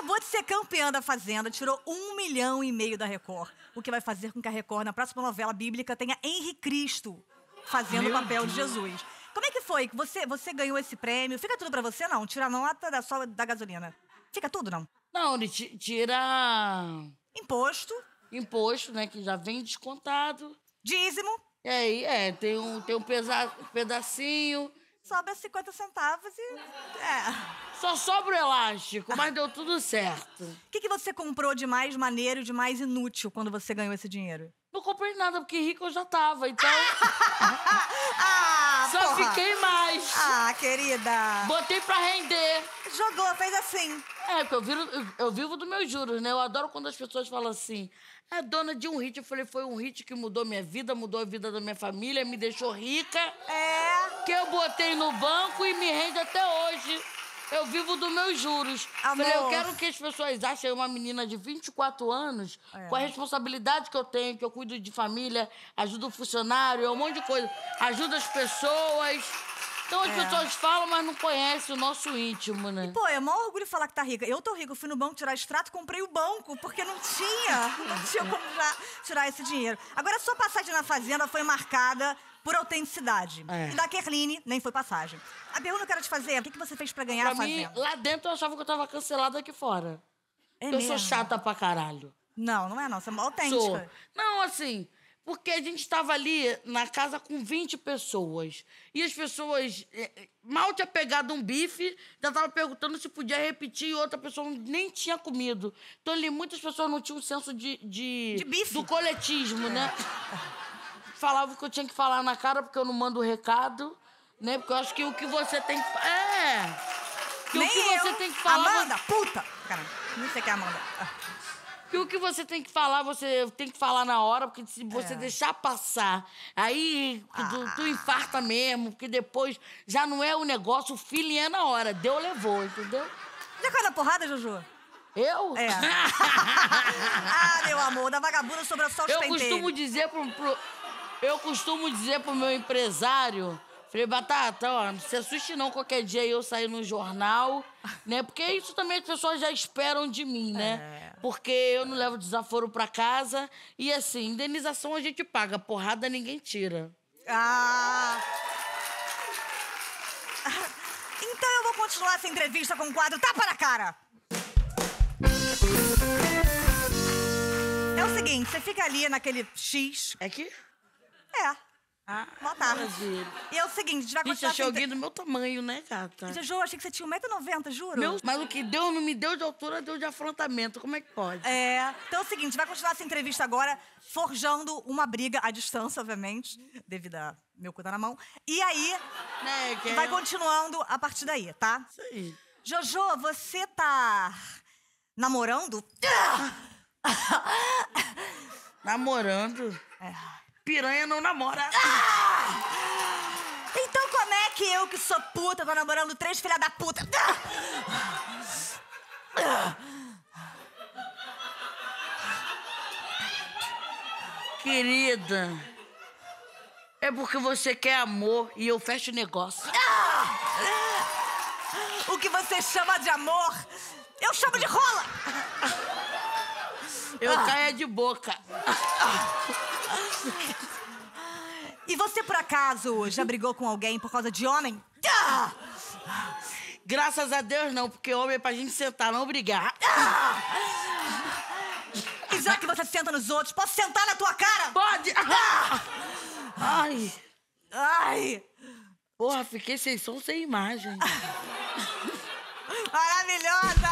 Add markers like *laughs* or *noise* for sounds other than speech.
acabou de ser campeã da Fazenda, tirou um milhão e meio da Record. O que vai fazer com que a Record, na próxima novela bíblica, tenha Henri Cristo fazendo o papel de Jesus. Como é que foi? Você, você ganhou esse prêmio? Fica tudo pra você, não? Tira a nota da, só da gasolina. Fica tudo, não? Não, ele ti- tira Imposto, imposto, né? Que já vem descontado. dízimo, E aí, é, tem um, tem um pesa- pedacinho. sobra 50 centavos e... É. Só sobra o elástico, mas deu tudo certo. O que, que você comprou de mais maneiro de mais inútil quando você ganhou esse dinheiro? Não comprei nada, porque rico eu já tava, então *laughs* Ah, só porra. fiquei mais. Ah, querida. Botei pra render. Jogou, fez assim. É, porque eu, viro, eu, eu vivo dos meus juros, né? Eu adoro quando as pessoas falam assim, é dona de um hit. Eu falei, foi um hit que mudou minha vida, mudou a vida da minha família, me deixou rica, É. que eu botei no banco e me rende até hoje. Eu vivo dos meus juros. Amor. Falei, eu quero que as pessoas achem uma menina de 24 anos, É. com a responsabilidade que eu tenho, que eu cuido de família, ajudo o funcionário, é um monte de coisa. Ajudo as pessoas. Então as É. pessoas falam, mas não conhecem o nosso íntimo, né? Pô, é maior orgulho falar que tá rica. Eu tô rica, eu fui no banco tirar extrato, comprei o banco, porque não tinha. Não tinha como já tirar esse dinheiro. Agora, a sua passagem na Fazenda foi marcada por autenticidade. É. E da Kerline, nem foi passagem. A pergunta que eu quero te fazer é, o que, que você fez pra ganhar Pra a mim, Fazenda? lá dentro eu achava que eu tava cancelada aqui fora. É eu mesmo? sou chata pra caralho. Não, não é não. Você é autêntica. Sou. Não, assim, porque a gente tava ali na casa com 20 pessoas. E as pessoas eh, eh, mal tinha pegado um bife, já tava perguntando se podia repetir e outra pessoa nem tinha comido. Então ali muitas pessoas não tinham senso de. De, De bife. Do coletismo, né? *laughs* Falavam que eu tinha que falar na cara porque eu não mando o recado, né? Porque eu acho que o que você tem que. É! Que o que eu. você tem que falar. Amanda, puta! Caramba, não sei que é Amanda. Ah. Que o que você tem que falar, você tem que falar na hora, porque se você É. deixar passar, aí tu, tu infarta mesmo, porque depois já não é o negócio, o feeling é na hora. Deu, levou, entendeu? Já caiu na porrada, Juju? Eu? É. *laughs* ah, meu amor, da vagabunda sobra só os eu penteiros. costumo dizer pro, pro- Eu costumo dizer pro meu empresário. Falei, Batata, ó, não se assuste não qualquer dia eu sair no jornal, né? Porque isso também as pessoas já esperam de mim, né? É. Porque eu não levo desaforo pra casa. E assim, indenização a gente paga, porrada ninguém tira. Ah. Então eu vou continuar essa entrevista com o quadro Tapa na Cara. É o seguinte, você fica ali naquele X. É que? É, Ah, boa tarde. E é o seguinte, a gente vai Gente, continuar achei essa alguém do meu tamanho, né, gata? Juju, eu achei que você tinha 1,90m, juro. Meu, mas o que Deus não me deu de altura, deu de afrontamento. Como é que pode? É, então é o seguinte, vai continuar essa entrevista agora, forjando uma briga à distância, obviamente, devido a meu cu tá na mão. E aí, Né, que é... vai continuando a partir daí, tá? Isso aí. Jojo, você tá namorando? Namorando. É. Piranha não namora. Então como é que eu, que sou puta, tô namorando três filha da puta? Querida, é porque você quer amor e eu fecho o negócio. O que você chama de amor, eu chamo de rola! Eu Ah. caia de boca. E você, por acaso, já brigou com alguém por causa de homem? Graças a Deus não, porque homem é pra gente sentar, não brigar. E já que você senta nos outros, posso sentar na tua cara? Pode! Ai, Ai, porra, fiquei sem som, sem imagem. maravilhosa!